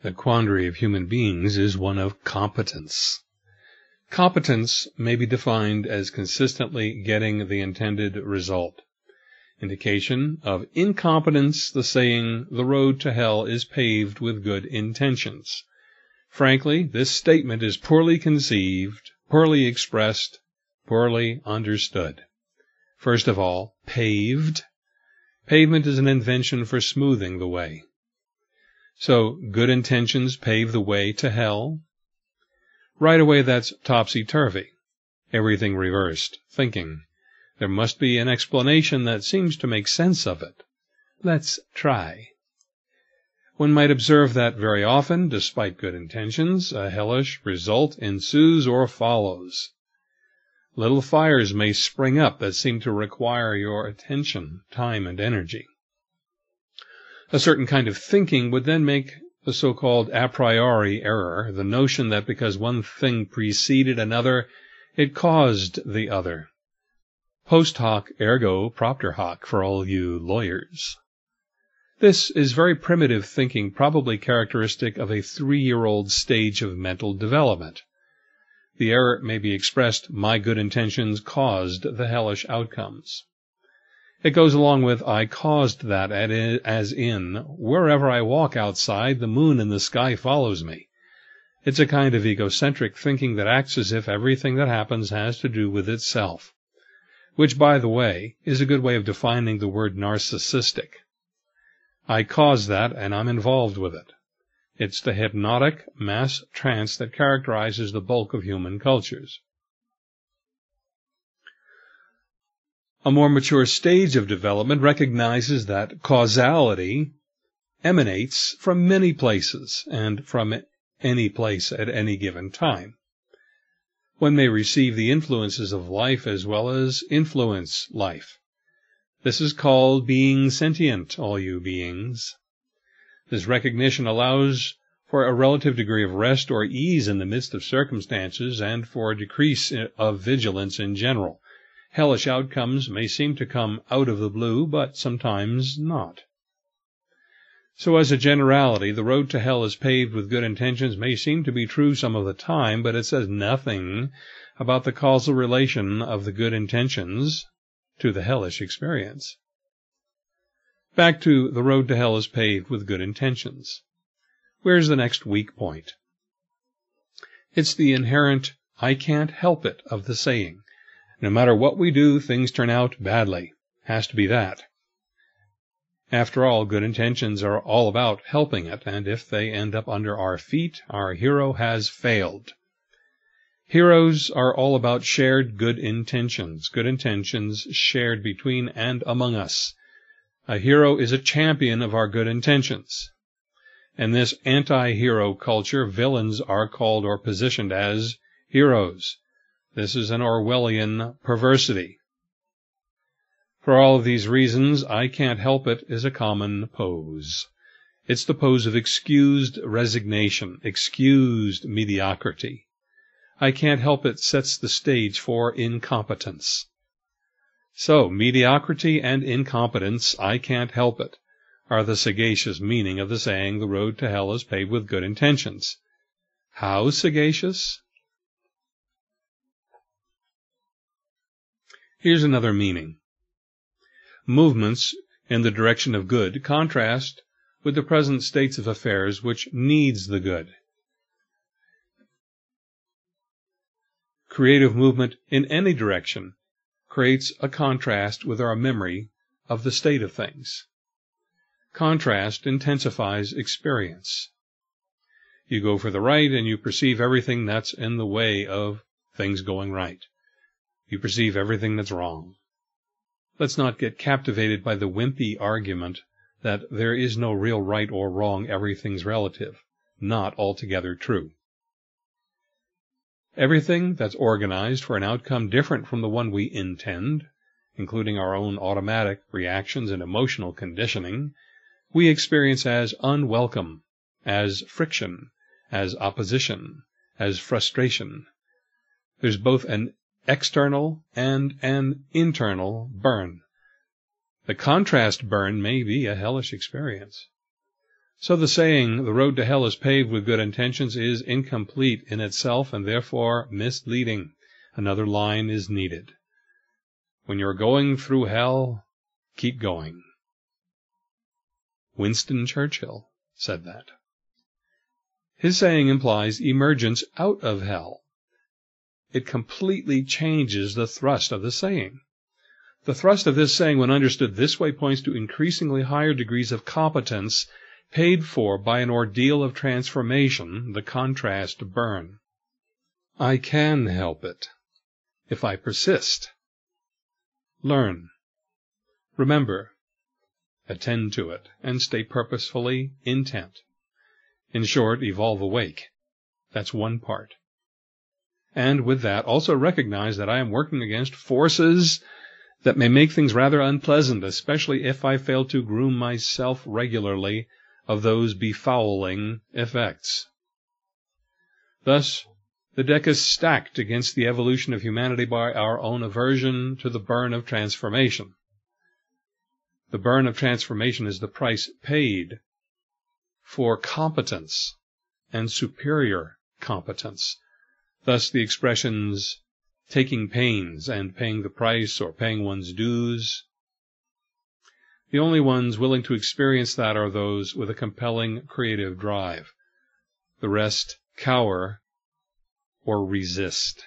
The quandary of human beings is one of competence. Competence may be defined as consistently getting the intended result. Indication of incompetence the saying, the road to hell is paved with good intentions. Frankly, this statement is poorly conceived, poorly expressed, poorly understood. First of all, paved. Pavement is an invention for smoothing the way. So, good intentions pave the way to hell. Right away, that's topsy-turvy. Everything reversed. Thinking. There must be an explanation that seems to make sense of it. Let's try. One might observe that very often, despite good intentions, a hellish result ensues or follows. Little fires may spring up that seem to require your attention, time, and energy. A certain kind of thinking would then make the so-called a priori error, the notion that because one thing preceded another, it caused the other. Post hoc ergo propter hoc for all you lawyers. This is very primitive thinking, probably characteristic of a three-year-old stage of mental development. The error may be expressed, my good intentions caused the hellish outcomes. It goes along with I caused that, as in, wherever I walk outside, the moon in the sky follows me. It's a kind of egocentric thinking that acts as if everything that happens has to do with itself. Which, by the way, is a good way of defining the word narcissistic. I caused that, and I'm involved with it. It's the hypnotic mass trance that characterizes the bulk of human cultures. A more mature stage of development recognizes that causality emanates from many places and from any place at any given time. One may receive the influences of life as well as influence life. This is called being sentient, all you beings. This recognition allows for a relative degree of rest or ease in the midst of circumstances and for a decrease of vigilance in general. Hellish outcomes may seem to come out of the blue, but sometimes not. So, as a generality, the road to hell is paved with good intentions may seem to be true some of the time, but it says nothing about the causal relation of the good intentions to the hellish experience. Back to the road to hell is paved with good intentions. Where's the next weak point? It's the inherent I can't help it of the saying. No matter what we do, things turn out badly. Has to be that. After all, good intentions are all about helping it, and if they end up under our feet, our hero has failed. Heroes are all about shared good intentions, good intentions shared between and among us. A hero is a champion of our good intentions. In this anti-hero culture, villains are called or positioned as heroes. This is an Orwellian perversity. For all of these reasons, I can't help it is a common pose. It's the pose of excused resignation, excused mediocrity. I can't help it sets the stage for incompetence. So, mediocrity and incompetence, I can't help it, are the sagacious meaning of the saying, the road to hell is paved with good intentions. How sagacious? Here's another meaning. Movements in the direction of good contrast with the present states of affairs which needs the good. Creative movement in any direction creates a contrast with our memory of the state of things. Contrast intensifies experience. You go for the right and you perceive everything that's in the way of things going right. You perceive everything that's wrong. Let's not get captivated by the wimpy argument that there is no real right or wrong, everything's relative. Not altogether true. Everything that's organized for an outcome different from the one we intend, including our own automatic reactions and emotional conditioning, we experience as unwelcome, as friction, as opposition, as frustration. There's both an external and an internal burn. The contrast burn may be a hellish experience. So the saying, the road to hell is paved with good intentions, is incomplete in itself and therefore misleading. Another line is needed. When you're going through hell, keep going. Winston Churchill said that. His saying implies emergence out of hell. It completely changes the thrust of the saying. The thrust of this saying, when understood this way, points to increasingly higher degrees of competence paid for by an ordeal of transformation, the contrast burn. I can help it if I persist. Learn. Remember. Attend to it, and stay purposefully intent. In short, evolve awake. That's one part. And with that, also recognize that I am working against forces that may make things rather unpleasant, especially if I fail to groom myself regularly of those befouling effects. Thus, the deck is stacked against the evolution of humanity by our own aversion to the burn of transformation. The burn of transformation is the price paid for competence and superior competence. Thus the expressions taking pains and paying the price or paying one's dues. The only ones willing to experience that are those with a compelling creative drive. The rest cower or resist.